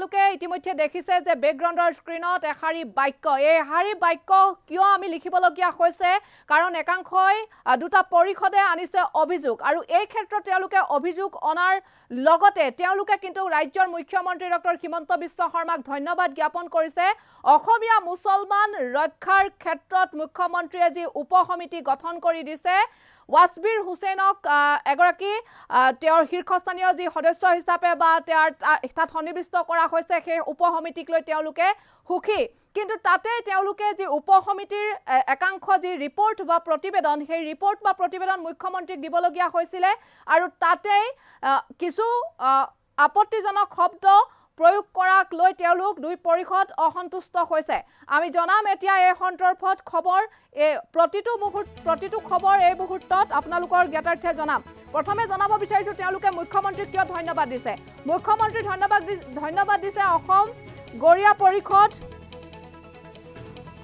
আপোনালোকে ইতিমধ্যে দেখিছে যে বেকগ্ৰাউণ্ডৰ স্ক্ৰীণত এশাৰী বাক্য। এই এশাৰী বাক্য কিয় আমি লিখিবলগীয়া হৈছে? কাৰণ একাংশই দুটা পৰিষদে আনিছে অভিযোগ। আৰু এই ক্ষেত্ৰত তেওঁলোকে অভিযোগ অনাৰ লগতে তেওঁলোকে কিন্তু ৰাজ্যৰ মুখ্যমন্ত্ৰী ডক্টৰ হিমন্ত বিশ্ব শৰ্মাক ধন্যবাদ জ্ঞাপন কৰিছে। অসমীয়া মুছলমান ৰক্ষাৰ ক্ষেত্ৰত মুখ্যমন্ত্ৰীয়ে যি উপ সমিতি গঠন কৰি দিছে ৱাছবিৰ হুছেইনক এগৰাকী তেওঁৰ শীৰ্ষস্থানীয় যি সদস্য হিচাপে বা তেওঁৰ তাত সন্নিৱিষ্ট কৰা হৈছে সেই উপ সমিতিক লৈ তেওঁলোকে সুখী। কিন্তু তাতে তেওঁলোকে যি উপ সমিতিৰ একাংশ যি ৰিপৰ্ট বা প্ৰতিবেদন সেই ৰিপৰ্ট বা প্ৰতিবেদন মুখ্যমন্ত্ৰীক দিবলগীয়া হৈছিলে। আৰু তাতেই কিছু আপত্তিজনক শব্দ প্ৰয়োগ কৰাক লৈ তেওঁলোক দুই পৰিষদ অসন্তুষ্ট হৈছে। আমি জনাম এতিয়া এই সন্দৰ্ভত খবৰ। এই প্ৰতিটো মুহূৰ্ত প্ৰতিটো খবৰ এই মুহূৰ্তত আপোনালোকৰ জ্ঞাতাৰ্থে জনাম। প্ৰথমে জনাব বিচাৰিছোঁ তেওঁলোকে মুখ্যমন্ত্ৰীক কিয় ধন্যবাদ দিছে? মুখ্যমন্ত্ৰী ধন্যবাদ ধন্যবাদ দিছে অসম গৰিয়া পৰিষদ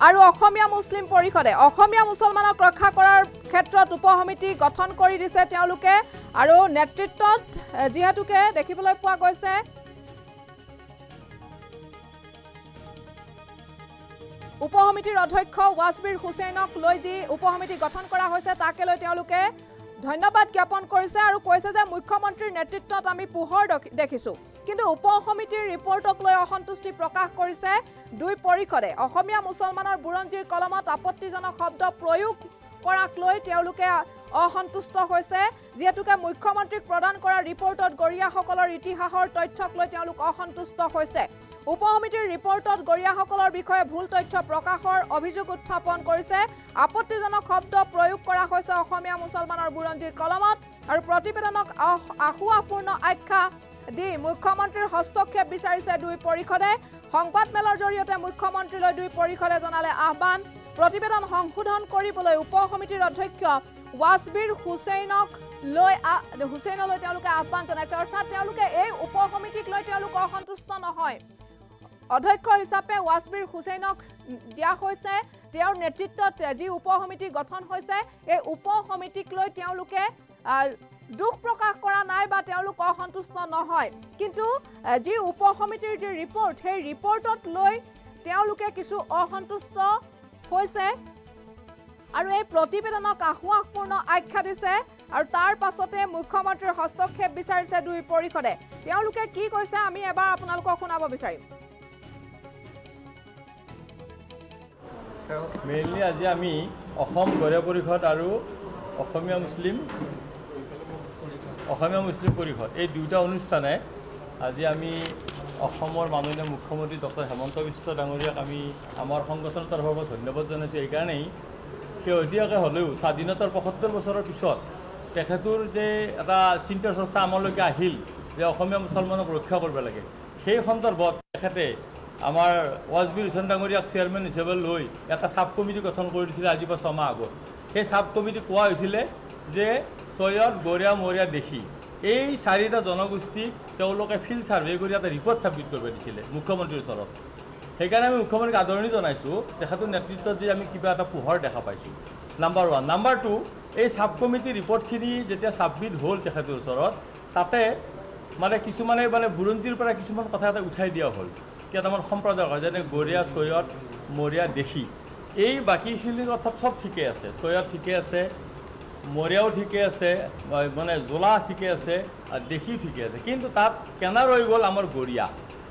আৰু অসমীয়া মুছলিম পৰিষদে। অসমীয়া মুছলমানক ৰক্ষা কৰাৰ ক্ষেত্ৰত উপ সমিতি গঠন কৰি দিছে তেওঁলোকে আৰু নেতৃত্বত যিহেতুকে দেখিবলৈ পোৱা গৈছে উপ সমিতিৰ অধ্যক্ষ ৱাছবিৰ হুছেইনক লৈ যি উপ সমিতি গঠন কৰা হৈছে তাকে লৈ তেওঁলোকে ধন্যবাদ জ্ঞাপন কৰিছে আৰু কৈছে যে মুখ্যমন্ত্ৰীৰ নেতৃত্বত আমি পোহৰ দখি- দেখিছো। কিন্তু উপ সমিতিৰ ৰিপৰ্টক লৈ অসন্তুষ্টি প্ৰকাশ কৰিছে দুই পৰিষদে। অসমীয়া মুছলমানৰ বুৰঞ্জীৰ কলমত আপত্তিজনক শব্দ প্ৰয়োগ কৰাক লৈ তেওঁলোকে অসন্তুষ্ট হৈছে যিহেতুকে মুখ্যমন্ত্ৰীক প্ৰদান কৰা ৰিপৰ্টত গৰিয়াসকলৰ ইতিহাসৰ তথ্যক লৈ তেওঁলোক অসন্তুষ্ট হৈছে। উপ সমিতিৰ ৰিপৰ্টত গৰিয়াসকলৰ বিষয়ে ভুল তথ্য প্ৰকাশৰ অভিযোগ উত্থাপন কৰিছে। আপত্তিজনক শব্দ প্ৰয়োগ কৰা হৈছে অসমীয়া মুছলমানৰ বুৰঞ্জীৰ কলমত আৰু প্ৰতিবেদনক আহ- আসুৱাহপূৰ্ণ আখ্যা দি মুখ্যমন্ত্ৰীৰ হস্তক্ষেপ বিচাৰিছে দুই পৰিষদে। সংবাদমেলৰ জৰিয়তে মুখ্যমন্ত্ৰীলৈ দুই পৰিষদে জনালে আহ্বান। প্ৰতিবেদন সংশোধন কৰিবলৈ উপ সমিতিৰ অধ্যক্ষ ৱাছবিৰ হুছেইনক লৈ হুছেইনলৈ তেওঁলোকে আহ্বান জনাইছে। অৰ্থাৎ তেওঁলোকে এই উপ সমিতিক লৈ তেওঁলোক অসন্তুষ্ট নহয়। অধ্যক্ষ হিচাপে ৱাছবিৰ হুছেইনক দিয়া হৈছে। তেওঁৰ নেতৃত্বত যি উপ সমিতি গঠন হৈছে এই উপ সমিতিক লৈ তেওঁলোকে আহ, দুখ প্ৰকাশ কৰা নাই বা অসন্তুষ্ট নহয়। কিন্তু যি উপ সমিতিৰ যি ৰিপৰ্ট সেই ৰিপৰ্টত লৈ তেওঁলোকে কিছু অসন্তুষ্ট হৈছে আৰু এই প্ৰতিবেদনক আহুৱাহপূৰ্ণ আখ্যা দিছে আৰু তাৰ পাছতে মুখ্যমন্ত্ৰীৰ হস্তক্ষেপ বিচাৰিছে দুই পৰিষদে। তেওঁলোকে কি কৈছে আমি এবাৰ আপোনালোকক শুনাব বিচাৰিম। মেইনলি আজি আমি অসম গৰিয়া পৰিষদ আৰু অসমীয়া মুছলিম অসমীয়া মুছলিম পৰিষদ। এই দুয়োটা অনুষ্ঠানে আজি আমি অসমৰ মাননীয় মুখ্যমন্ত্ৰী ডক্টৰ হেমন্ত বিশ্ব ডাঙৰীয়াক আমি আমাৰ সংগঠনৰ তৰফৰ পৰা ধন্যবাদ জনাইছোঁ। এইকাৰণেই শেহতীয়াকৈ হ'লেও স্বাধীনতাৰ পঁয়সত্তৰ বছৰৰ পিছত তেখেতৰ যে এটা চিন্তা চৰ্চা আমালৈকে আহিল যে অসমীয়া মুছলমানক ৰক্ষা কৰিব লাগে সেই সন্দৰ্ভত তেখেতে আমাৰ ৱাজবীৰ হুছেইন ডাঙৰীয়াক চেয়াৰমেন হিচাপে লৈ এটা ছাব কমিটি গঠন কৰি দিছিলে আজি পৰা ছমাহ আগত। সেই ছাব কমিটি কোৱা হৈছিলে যে চৈয়দ গৰিয়া মৰিয়া দেশী এই চাৰিটা জনগোষ্ঠীক তেওঁলোকে ফিল্ড ছাৰ্ভে কৰি এটা ৰিপৰ্ট ছাবমিট কৰিব দিছিলে মুখ্যমন্ত্ৰীৰ ওচৰত। সেইকাৰণে আমি মুখ্যমন্ত্ৰীক আদৰণি জনাইছোঁ তেখেতৰ নেতৃত্বত যে আমি কিবা এটা পোহৰ দেখা পাইছোঁ। নাম্বাৰ ওৱান নাম্বাৰ টু এই ছাব কমিটিৰ ৰিপৰ্টখিনি যেতিয়া ছাবমিট হ'ল তেখেতৰ ওচৰত তাতে মানে কিছুমানে মানে বুৰঞ্জীৰ পৰা কিছুমান কথা এটা উঠাই দিয়া হ'ল। কেইটামান সম্প্ৰদায় হয় যেনে গৰিয়া চৈয়দ মৰিয়া দেশী। এই বাকীখিনিৰ অৰ্থত চব ঠিকে আছে। চৈয়দ ঠিকে আছে মৰিয়াও ঠিকে আছে মানে জোলা ঠিকে আছে আৰু দেশীও ঠিকে আছে। কিন্তু তাত কেনা ৰৈ গ'ল আমাৰ গৰিয়া।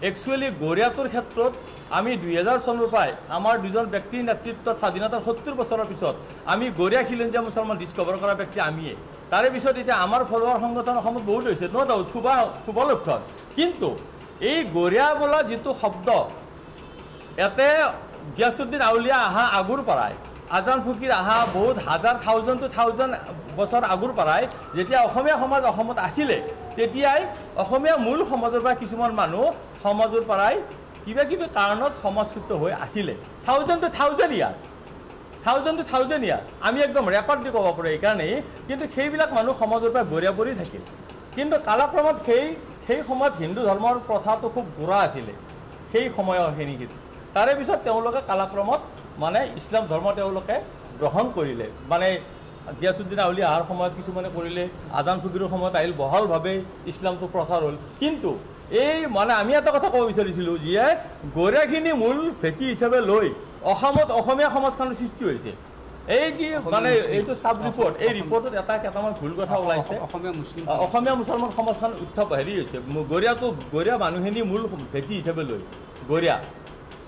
একচুৱেলি গৰিয়াটোৰ ক্ষেত্ৰত আমি দুহেজাৰ চনৰ পৰাই আমাৰ দুজন ব্যক্তিৰ নেতৃত্বত স্বাধীনতাৰ সত্তৰ বছৰৰ পিছত আমি গৰিয়া খিলঞ্জীয়া মুছলমান ডিছকভাৰ কৰা ব্যক্তি আমিয়ে। তাৰে পিছত এতিয়া আমাৰ ফলোৱাৰ সংগঠন অসমত বহুত হৈছে ন' ডাউট শুভ শুভ লক্ষণ। কিন্তু এই গৰিয়া বোলা যিটো শব্দ ইয়াতে গিয়াছুদ্দিন আউলিয়া অহা আগৰ পৰাই আজান ফকীৰ অহা বহুত হাজাৰ থাউজেণ্ড টু থাউজেণ্ড বছৰ আগৰ পৰাই যেতিয়া অসমীয়া সমাজ অসমত আছিলে তেতিয়াই অসমীয়া মূল সমাজৰ পৰা কিছুমান মানুহ সমাজৰ পৰাই কিবা কিবি কাৰণত সমাজচ্যুত হৈ আছিলে। Thousand two thousand year thousand two thousand year আমি একদম ৰেকৰ্ড দি ক'ব পাৰোঁ এইকাৰণেই কিন্তু সেইবিলাক মানুহ সমাজৰ পৰা গৰিয়া পৰি থাকিল কিন্তু কালক্ৰমত সেই সেই সময়ত হিন্দু ধৰ্মৰ প্ৰথাটো খুব গোড়া আছিলে। সেই সময়খিনিত তাৰে পিছত তেওঁলোকে কালক্ৰমত মানে ইছলাম ধৰ্ম তেওঁলোকে গ্ৰহণ কৰিলে। মানে গিয়াছুদ্দিন আউলি অহাৰ সময়ত কিছুমানে কৰিলে আজান ফকীৰৰ সময়ত আহিল বহলভাৱে ইছলামটো প্ৰচাৰ হ'ল। কিন্তু এই মানে আমি এটা কথা ক'ব বিচাৰিছিলোঁ যিয়ে গৰিয়াখিনি মূল ভেটি হিচাপে লৈ অসমত অসমীয়া সমাজখনৰ সৃষ্টি হৈছে। এই যি মানে এইটো চাব ৰিপৰ্ট এই ৰিপৰ্টত এটা কেইটামান ভুল কথা ওলাইছে। অসমীয়া মুছলমান সমাজখন উত্থাপ হেৰি হৈছে গৰিয়াটো গৰিয়া মানুহখিনি মূল ভেটি হিচাপে লৈ গৰিয়া।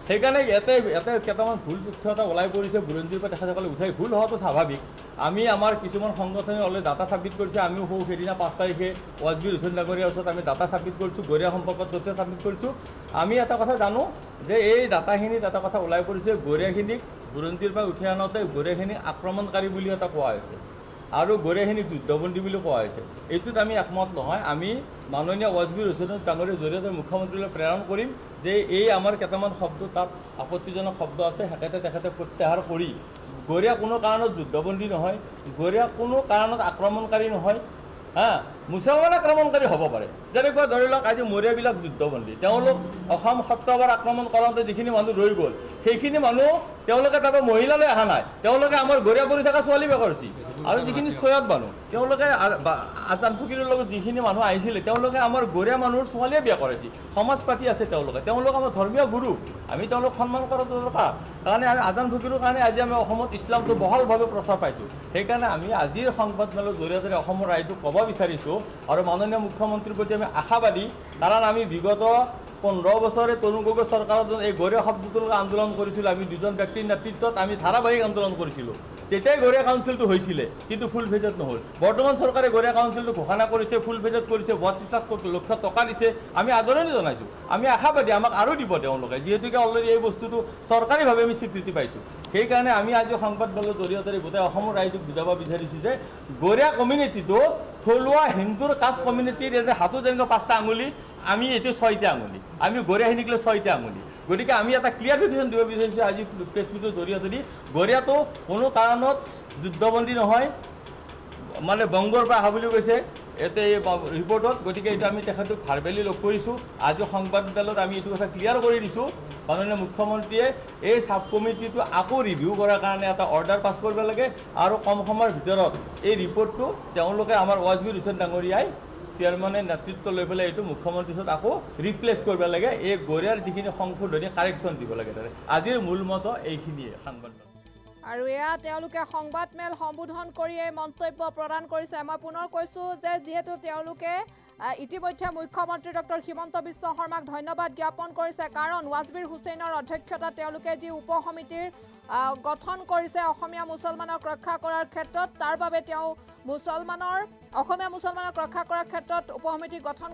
সেইকাৰণে ইয়াতে ইয়াতে কেইটামান ভুল তথ্য এটা ওলাই পৰিছে বুৰঞ্জীৰ পৰা তেখেতসকলে উঠাই। ভুল হোৱাটো স্বাভাৱিক। আমি আমাৰ কিছুমান সংগঠনে অলৰেডি ডাটা ছাবমিট কৰিছে আমিও সৌ সেইদিনা পাঁচ তাৰিখে ৱাজবীৰ হুছেইন ডাঙৰীয়াৰ ওচৰত আমি ডাটা ছাবমিট কৰিছোঁ গৰিয়া সম্পৰ্কত তথ্য ছাবমিট কৰিছোঁ। আমি এটা কথা জানো যে এই ডাটাখিনিত এটা কথা ওলাই পৰিছে গৰিয়াখিনিক বুৰঞ্জীৰ পৰা উঠাই আনোতে গৰিয়াখিনিক আক্ৰমণকাৰী বুলি এটা কোৱা হৈছে। আৰু গৰিয়াখিনিক যুদ্ধবন্দী বুলি কোৱা হৈছে। এইটোত আমি একমত নহয়। আমি মাননীয় ৱাজবীৰ হুছেইন ডাঙৰীয়াৰ জৰিয়তে মুখ্যমন্ত্ৰীলৈ প্ৰেৰণ কৰিম যে এই আমাৰ কেইটামান শব্দ তাত আপত্তিজনক শব্দ আছে সেইকেইটা তেখেতে প্ৰত্যাহাৰ কৰি। গৰিয়া কোনো কাৰণত যুদ্ধবন্দী নহয়। গৰিয়া কোনো কাৰণত আক্ৰমণকাৰী নহয়। হা? মুছলমান আক্ৰমণকাৰী হ'ব পাৰে। যেনেকুৱা ধৰি লওক আজি মৰিয়াবিলাক যুদ্ধবন্দী। তেওঁলোক অসম সত্ৰবাৰ আক্ৰমণ কৰোঁতে যিখিনি মানুহ ৰৈ গ'ল সেইখিনি মানুহ তেওঁলোকে তাৰপৰা মহিলালৈ অহা নাই। তেওঁলোকে আমাৰ গৰিয়া পৰি থকা ছোৱালী বিয়া কৰিছে আৰু যিখিনি চয়াত মানুহ তেওঁলোকে আজান ফকীৰৰ লগত যিখিনি মানুহ আহিছিলে তেওঁলোকে আমাৰ গৰিয়া মানুহৰ ছোৱালীয়ে বিয়া কৰাইছে। সমাজ পাতি আছে তেওঁলোকে। তেওঁলোক আমাৰ ধৰ্মীয় গুৰু। আমি তেওঁলোক সন্মান কৰাটো দৰকাৰ। কাৰণে আমি আজান ফকীৰৰ কাৰণে আজি আমি অসমত ইছলামটো বহলভাৱে প্ৰচাৰ পাইছোঁ। সেইকাৰণে আমি আজিৰ সংবাদমেলৰ জৰিয়তে অসমৰ ৰাইজক ক'ব বিচাৰিছোঁ আৰু মাননীয় মুখ্যমন্ত্ৰীৰ প্ৰতি আমি আশাবাদী কাৰণ আমি বিগত পোন্ধৰ বছৰে তৰুণ গগৈ চৰকাৰত এই গৰিয়া শব্দটোৰ লগত আন্দোলন কৰিছিলোঁ। আমি দুজন ব্যক্তিৰ নেতৃত্বত আমি ধাৰাবাহিক আন্দোলন কৰিছিলোঁ। তেতিয়াই গৰিয়া কাউন্সিলটো হৈছিলে কিন্তু ফুল ফেজত নহ'ল। বৰ্তমান চৰকাৰে গৰিয়া কাউন্সিলটো ঘোষণা কৰিছে ফুল ফেজত কৰিছে বত্ৰিছ লাখ লক্ষ টকা দিছে। আমি আদৰণি জনাইছোঁ। আমি আশাবাদী আমাক আৰু দিব তেওঁলোকে। যিহেতুকে অলৰেডি এই বস্তুটো চৰকাৰীভাৱে আমি স্বীকৃতি পাইছোঁ। সেইকাৰণে আমি আজি সংবাদমেলৰ জৰিয়তে গোটেই অসমৰ ৰাইজক বুজাব বিচাৰিছোঁ যে গৰিয়া কমিউনিটিটো থলুৱা হিন্দুৰ কাষ্ট কমিউনিটিৰ এনে হাতত যেনেকৈ পাঁচটা আঙুলি আমি এইটো ছয়টা আঙুলি। আমি গৰিয়াখিনিক লৈ ছয়টা আঙুলি। গতিকে আমি এটা ক্লিয়াৰিফিকেশ্যন দিব বিচাৰিছোঁ আজি প্ৰেছ মিটৰ জৰিয়তে গৰিয়াটো কোনো কাৰণত যুদ্ধবন্দী নহয় মানে বংগৰ পৰা অহা বুলি কৈছে ইয়াতে এই ৰিপৰ্টত গতিকে এইটো আমি তেখেতক ভাৰ্বেলি লগ কৰিছোঁ। আজি সংবাদমেলত আমি এইটো কথা ক্লিয়াৰ কৰি দিছোঁ। মাননীয় মুখ্যমন্ত্ৰীয়ে এই চাব কমিটিটো আকৌ ৰিভিউ কৰাৰ কাৰণে এটা অৰ্ডাৰ পাছ কৰিব লাগে আৰু কম সময়ৰ ভিতৰত এই ৰিপৰ্টটো তেওঁলোকে আমাৰ ৱাজবীৰ হুছেইন ডাঙৰীয়াই চেয়াৰমেনে নেতৃত্ব লৈ পেলাই এইটো মুখ্যমন্ত্ৰীৰ ওচৰত আকৌ ৰিপ্লেচ কৰিব লাগে। এই গৰিয়াৰ যিখিনি সংশোধনী কাৰেকশ্যন দিব লাগে তাতে। আজিৰ মূল মত এইখিনিয়ে সাংবাদিক। আৰু এয়া তেওঁলোকে সংবাদমেল সম্বোধন কৰি এই মন্তব্য প্ৰদান কৰিছে। মই পুনৰ কৈছোঁ যে যিহেতু তেওঁলোকে ইতিমধ্যে মুখ্যমন্ত্ৰী ডক্টৰ হিমন্ত বিশ্ব শৰ্মাক ধন্যবাদ জ্ঞাপন কৰিছে। কাৰণ ৱাজবীৰ হুছেইনৰ অধ্যক্ষতাত তেওঁলোকে যি উপ সমিতিৰ আহ, গঠন ক্ষেত্ৰত তাৰ বাবে তেওঁ মুছলমানৰ অসমীয়া মুছলমানক ৰক্ষা কৰাৰ ক্ষেত্ৰত উপ সমিতি গঠন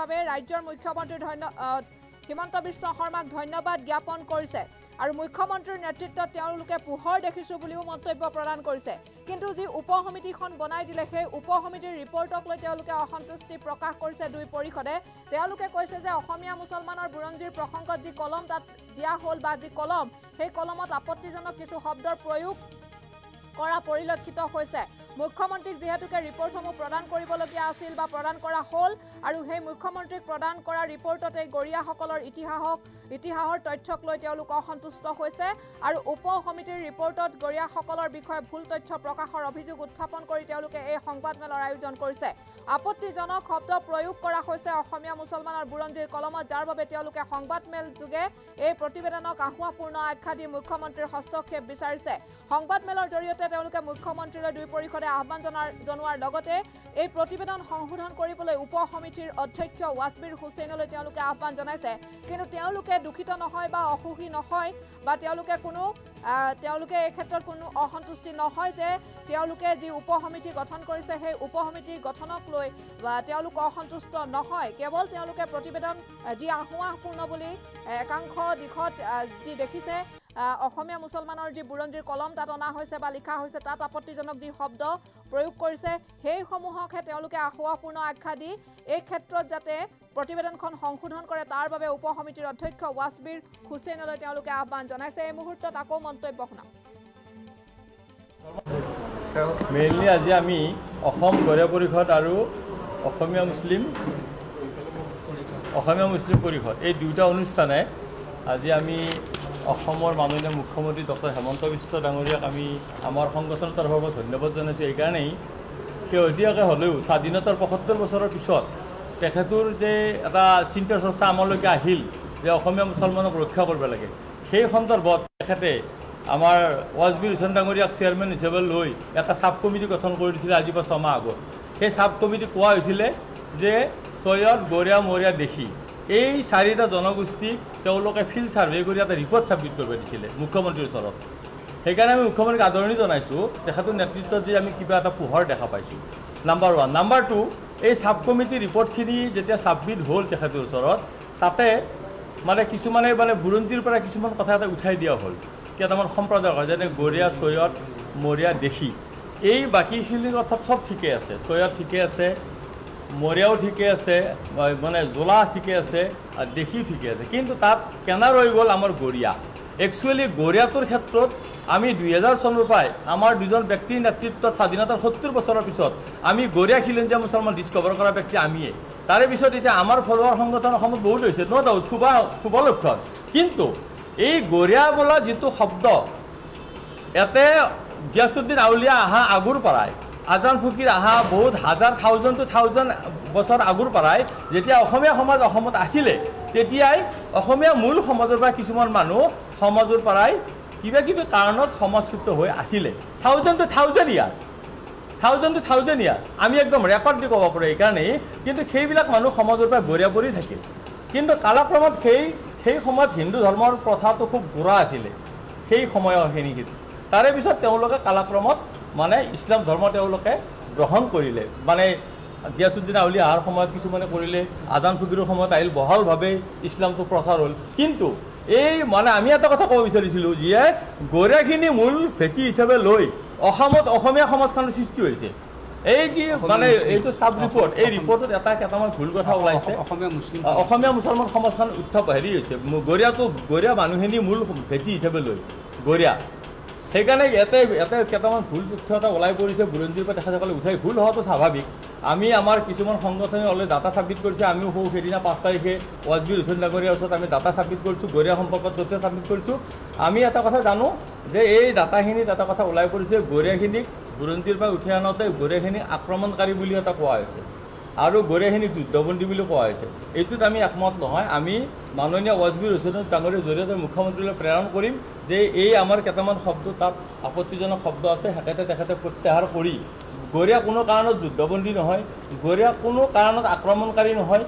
বাবে ৰাজ্যৰ মুখ্যমন্ত্ৰী আহ, হিমন্ত বিশ্ব শৰ্মাক ধন্যবাদ জ্ঞাপন কৰিছে। আৰু মুখ্যমন্ত্ৰীৰ নেতৃত্বত তেওঁলোকে পোহৰ দেখিছোঁ বুলিও মন্তব্য প্ৰদান কৰিছে। কিন্তু যি উপ সমিতিখন বনাই দিলে সেই উপ সমিতিৰ ৰিপৰ্টক লৈ তেওঁলোকে অসন্তুষ্টি প্ৰকাশ কৰিছে দুই পৰিষদে। তেওঁলোকে কৈছে যে অসমীয়া মুছলমানৰ বুৰঞ্জীৰ প্ৰসংগত যি কলম তাত দিয়া হ'ল বা যি কলম সেই কলমত আপত্তিজনক কিছু শব্দৰ প্ৰয়োগ কৰা পৰিলক্ষিত হৈছে। মুখ্যমন্ত্ৰীক যিহেতুকে ৰিপৰ্টসমূহ প্ৰদান কৰিবলগীয়া আছিল বা প্ৰদান কৰা হ'ল আৰু সেই মুখ্যমন্ত্ৰীক প্ৰদান কৰা ৰিপৰ্টত গৰিয়াসকলৰ ইতিহাসক ইতিহাসৰ তথ্যক লৈ তেওঁলোক অসন্তুষ্ট হৈছে আৰু উপ সমিতিৰ ৰিপৰ্টত গৰিয়াসকলৰ বিষয়ে ভুল তথ্য প্ৰকাশৰ অভিযোগ উত্থাপন কৰি তেওঁলোকে এই সংবাদমেলৰ আয়োজন কৰিছে। আপত্তিজনক শব্দ প্ৰয়োগ কৰা হৈছে অসমীয়া মুছলমানৰ বুৰঞ্জীৰ কলমত যাৰ বাবে তেওঁলোকে সংবাদমেল যোগে এই প্ৰতিবেদনক আহুৱাপূৰ্ণ আখ্যা দি মুখ্যমন্ত্ৰীৰ হস্তক্ষেপ বিচাৰিছে। সংবাদমেলৰ জৰিয়তে তেওঁলোকে মুখ্যমন্ত্ৰীলৈ দুই পৰিষদে আহ্বান জনোৱাৰ লগতে এই প্ৰতিবেদন সংশোধন কৰিবলৈ উপ সমিতিৰ অধ্যক্ষ ৱাছবিৰ হুছেইনলৈ তেওঁলোকে আহ্বান জনাইছে। কিন্তু তেওঁলোকে দূষিত নহয় বা অসুখী নহয় বা তেওঁলোকে কোনো তেওঁলোকে এই ক্ষেত্ৰত কোনো অসন্তুষ্টি নহয় যে তেওঁলোকে যি উপ সমিতি গঠন কৰিছে সেই উপ সমিতি গঠনক লৈ তেওঁলোক অসন্তুষ্ট নহয়। কেৱল তেওঁলোকে প্ৰতিবেদন যি আহুৱাহপূৰ্ণ বুলি একাংশ দিশত যি দেখিছে অসমীয়া মুছলমানৰ যি বুৰঞ্জীৰ কলম তাত অনা হৈছে বা লিখা হৈছে তাত আপত্তিজনক যি শব্দ প্ৰয়োগ কৰিছে সেইসমূহকহে তেওঁলোকে আহুৱাপূৰ্ণ আখ্যা দি এই ক্ষেত্ৰত যাতে প্ৰতিবেদনখন সংশোধন কৰে তাৰ বাবে উপ সমিতিৰ অধ্যক্ষ ৱাছবিৰ হুছেইনলৈ তেওঁলোকে আহ্বান জনাইছে। এই মুহূৰ্তত আকৌ মন্তব্য শুনাম। মেইনলি আজি আমি অসম গৰিয়া পৰিষদ আৰু অসমীয়া মুছলিম অসমীয়া মুছলিম পৰিষদ এই দুয়োটা অনুষ্ঠানে আজি আমি অসমৰ মাননীয় মুখ্যমন্ত্ৰী ডক্টৰ হেমন্ত বিশ্ব ডাঙৰীয়াক আমি আমাৰ সংগঠনৰ তৰফৰ পৰা ধন্যবাদ জনাইছোঁ। এইকাৰণেই শেহতীয়াকৈ হ'লেও স্বাধীনতাৰ পঁসত্তৰ বছৰৰ পিছত তেখেতৰ যে এটা চিন্তা চৰ্চা আমালৈকে আহিল যে অসমীয়া মুছলমানক ৰক্ষা কৰিব লাগে সেই সন্দৰ্ভত তেখেতে আমাৰ ৱাজবীৰ হুছেইন ডাঙৰীয়াক চেয়াৰমেন হিচাপে লৈ এটা ছাব কমিটি গঠন কৰি দিছিলে আজিৰ পৰা ছমাহ আগত। সেই ছাব কমিটি কোৱা হৈছিলে যে চৈয়দ গৰীয়া মৰীয়া দেখি। এই চাৰিটা জনগোষ্ঠীক তেওঁলোকে ফিল্ড ছাৰ্ভে কৰি এটা ৰিপৰ্ট ছাবমিট কৰিব দিছিলে মুখ্যমন্ত্ৰীৰ ওচৰত। সেইকাৰণে আমি মুখ্যমন্ত্ৰীক আদৰণি জনাইছোঁ তেখেতৰ নেতৃত্বত যে আমি কিবা এটা পোহৰ দেখা পাইছোঁ। নাম্বাৰ ওৱান নাম্বাৰ টু এই ছাব কমিটিৰ ৰিপৰ্টখিনি যেতিয়া ছাবমিট হ'ল তেখেতৰ ওচৰত তাতে মানে কিছুমানে মানে বুৰঞ্জীৰ পৰা কিছুমান কথা এটা উঠাই দিয়া হ'ল। কেইটামান সম্প্ৰদায় হয় যেনে গৰীয়া চৈয়দ মৰীয়া দেশী। এই বাকীখিনিৰ অৰ্থত চব ঠিকে আছে। চৈয়দ ঠিকে আছে মৰীয়াও ঠিকে আছে মানে জোলা ঠিকে আছে দেশীও ঠিকে আছে। কিন্তু তাত কেনা ৰৈ গ'ল আমাৰ গৰীয়া। একচুৱেলি গৰীয়াটোৰ ক্ষেত্ৰত আমি দুহেজাৰ চনৰ পৰাই আমাৰ দুজন ব্যক্তিৰ নেতৃত্বত স্বাধীনতাৰ সত্তৰ বছৰৰ পিছত আমি গৰীয়া খিলঞ্জীয়া মুছলমান ডিছকভাৰ কৰা ব্যক্তি আমিয়ে। তাৰে পিছত এতিয়া আমাৰ ফলোৱাৰ সংগঠন অসমত বহুত হৈছে ন' ডাউট শুভ শুভ লক্ষণ। কিন্তু এই গৰীয়া বোলা যিটো শব্দ ইয়াতে গিয়াছুদ্দিন আউলিয়া অহা আগৰ পৰাই আজান ফকীৰ অহা বহুত হাজাৰ থাউজেণ্ড টু থাউজেণ্ড বছৰ আগৰ পৰাই যেতিয়া অসমীয়া সমাজ অসমত আছিলে তেতিয়াই অসমীয়া মূল সমাজৰ পৰা কিছুমান মানুহ সমাজৰ পৰাই কিবা কিবি কাৰণত সমাজচ্যুত হৈ আছিলে। Thousand two thousand year. Thousand two thousand year. আমি একদম ৰেকৰ্ড দি ক'ব পাৰোঁ এইকাৰণেই কিন্তু সেইবিলাক মানুহ সমাজৰ পৰা গৰীয়া পৰি থাকিল কিন্তু কালক্ৰমত সেই সেই সময়ত হিন্দু ধৰ্মৰ প্ৰথাটো খুব গোড়া আছিলে। সেই সময়খিনিত তাৰে পিছত তেওঁলোকে কালক্ৰমত মানে ইছলাম ধৰ্ম তেওঁলোকে গ্ৰহণ কৰিলে। মানে গিয়াছুদ্দিন আউলি অহাৰ সময়ত কিছুমানে কৰিলে আজান ফকীৰৰ সময়ত আহিল বহলভাৱে ইছলামটো প্ৰচাৰ হ'ল। কিন্তু এই মানে আমি এটা কথা ক'ব বিচাৰিছিলোঁ যে গৰীয়াখিনি মূল ভেটি হিচাপে লৈ অসমত অসমীয়া সমাজখনৰ সৃষ্টি হৈছে। এই যি মানে এইটো চাব ৰিপৰ্ট এই ৰিপৰ্টত এটা কেইটামান ভুল কথা ওলাইছে। অসমীয়া মুছলমান সমাজখন উত্থাপ হেৰি হৈছে। গৰীয়াটো গৰীয়া মানুহখিনি মূল ভেটি হিচাপে লৈ। গৰীয়া সেইকাৰণে ইয়াতে ইয়াতে কেইটামান ভুল তথ্য এটা ওলাই পৰিছে বুৰঞ্জীৰ পৰা তেখেতসকলে উঠাই। ভুল হোৱাটো স্বাভাৱিক। আমি আমাৰ কিছুমান সংগঠনে অলৰেডি ডাটা ছাবমিট কৰিছে আমিও সৌ সেইদিনা পাঁচ তাৰিখে ৱাজবীৰ হুছেইন ডাঙৰীয়াৰ ওচৰত আমি ডাটা ছাবমিট কৰিছোঁ গৰীয়া সম্পৰ্কত তথ্য ছাবমিট কৰিছোঁ। আমি এটা কথা জানো যে এই ডাটাখিনিত এটা কথা ওলাই পৰিছে গৰীয়াখিনিক বুৰঞ্জীৰ পৰা উঠাই আনোতে গৰীয়াখিনিক আক্ৰমণকাৰী বুলি এটা কোৱা হৈছে। আৰু গৰীয়াখিনিক যুদ্ধবন্দী বুলি কোৱা হৈছে। এইটোত আমি একমত নহয়। আমি মাননীয় ৱাজবীৰ হুছেইন ডাঙৰীৰ জৰিয়তে মুখ্যমন্ত্ৰীলৈ প্ৰেৰণ কৰিম যে এই আমাৰ কেইটামান শব্দ তাত আপত্তিজনক শব্দ আছে সেইকেইটা তেখেতে প্ৰত্যাহাৰ কৰি। গৰীয়া কোনো কাৰণত যুদ্ধবন্দী নহয়। গৰীয়া কোনো কাৰণত আক্ৰমণকাৰী নহয়।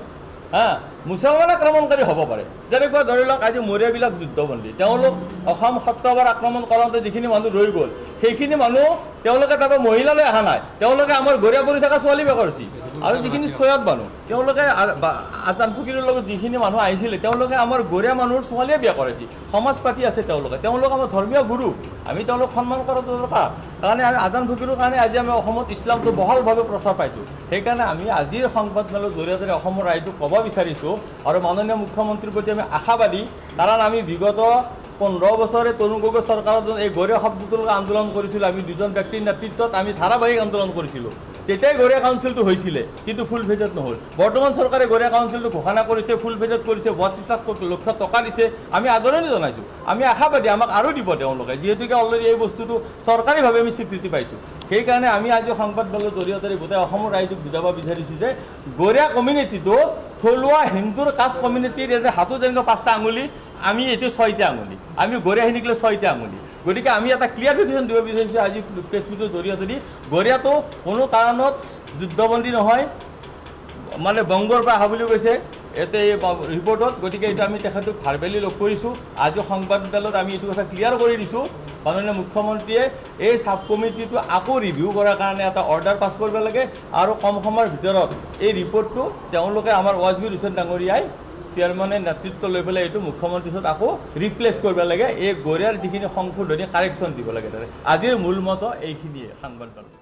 হা? মুছলমান আক্ৰমণকাৰী হ'ব পাৰে। যেনেকুৱা ধৰি লওক আজি মৰিয়াবিলাক যুদ্ধবন্দী। তেওঁলোক অসম সত্ৰবাৰ আক্ৰমণ কৰোঁতে যিখিনি মানুহ ৰৈ গ'ল সেইখিনি মানুহ তেওঁলোকে তাৰপৰা মহিলালৈ অহা নাই। তেওঁলোকে আমাৰ গৰীয়া পৰি থকা ছোৱালী বিয়া কৰিছে আৰু যিখিনি চৈয়দ মানুহ তেওঁলোকে আজান ফকীৰৰ লগত যিখিনি মানুহ আহিছিলে তেওঁলোকে আমাৰ গৰীয়া মানুহৰ ছোৱালীয়ে বিয়া কৰাইছে সমাজ পাতি আছে তেওঁলোকে। তেওঁলোক আমাৰ ধৰ্মীয় গুৰু। আমি তেওঁলোক সন্মান কৰাটো দৰকাৰ কাৰণে আমি আজান ফকীৰৰ কাৰণে আজি আমি অসমত ইছলামটো বহলভাৱে প্ৰচাৰ পাইছোঁ। সেইকাৰণে আমি আজিৰ সংবাদমেলৰ জৰিয়তে অসমৰ ৰাইজক ক'ব বিচাৰিছোঁ। আৰু মাননীয় মুখ্যমন্ত্ৰীৰ প্ৰতি আমি আশাবাদী। কাৰণ আমি বিগত পোন্ধৰ বছৰে তৰুণ গগৈ চৰকাৰত এই গৰীয়া শব্দটোলৈকে আন্দোলন কৰিছিলোঁ। আমি দুজন ব্যক্তিৰ নেতৃত্বত আমি ধাৰাবাহিক আন্দোলন কৰিছিলোঁ। তেতিয়াই গৰীয়া কাউন্সিলটো হৈছিলে কিন্তু ফুল ফেজত নহ'ল। বৰ্তমান চৰকাৰে গৰীয়া কাউন্সিলটো ঘোষণা কৰিছে ফুল ফেজত কৰিছে বত্ৰিছ লাখ লক্ষ টকা দিছে। আমি আদৰণি জনাইছোঁ। আমি আশাবাদী আমাক আৰু দিব তেওঁলোকে। যিহেতুকে অলৰেডি এই বস্তুটো চৰকাৰীভাৱে আমি স্বীকৃতি পাইছোঁ। সেইকাৰণে আমি আজি সংবাদমেলৰ জৰিয়তে গোটেই অসমৰ ৰাইজক বুজাব বিচাৰিছোঁ যে গৰীয়া কমিউনিটিটো থলুৱা হিন্দুৰ কাষ্ট কমিউনিটিৰ যে হাতো যেনেকৈ পাঁচটা আঙুলি আমি এইটো ছয়টা আঙুলি। আমি গৰীয়াখিনিক লৈ ছয়টা আঙুলি। গতিকে আমি এটা ক্লিয়াৰিফিকেশ্যন দিব বিচাৰিছোঁ আজি প্ৰেছ মিটৰ জৰিয়তে গৰীয়াটো কোনো কাৰণত যুদ্ধবন্দী নহয় মানে বংগৰ পৰা অহা বুলি কৈছে এই ৰিপৰ্টত গতিকে এইটো আমি তেখেতক ভাৰ্বেলি লগ কৰিছোঁ। আজি সংবাদমেলত আমি এইটো কথা ক্লিয়াৰ কৰি দিছোঁ। মাননীয় মুখ্যমন্ত্ৰীয়ে এই ছাব কমিটিটো আকৌ ৰিভিউ কৰাৰ কাৰণে এটা অৰ্ডাৰ পাছ কৰিব লাগে আৰু কম সময়ৰ ভিতৰত এই ৰিপৰ্টটো তেওঁলোকে আমাৰ ৱাজবীৰ হুছেইন ডাঙৰীয়াই চেয়াৰমেনে নেতৃত্ব লৈ পেলাই এইটো মুখ্যমন্ত্ৰীৰ ওচৰত আকৌ ৰিপ্লেচ কৰিব লাগে। এই গৰীয়াৰ যিখিনি সংশোধনী কাৰেকশ্যন দিব লাগে তাতে। আজিৰ মূল মত এইখিনিয়ে সাংবাদমেলত